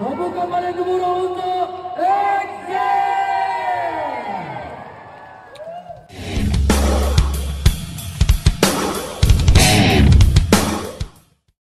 Abu Kamal Nurul untuk Exit!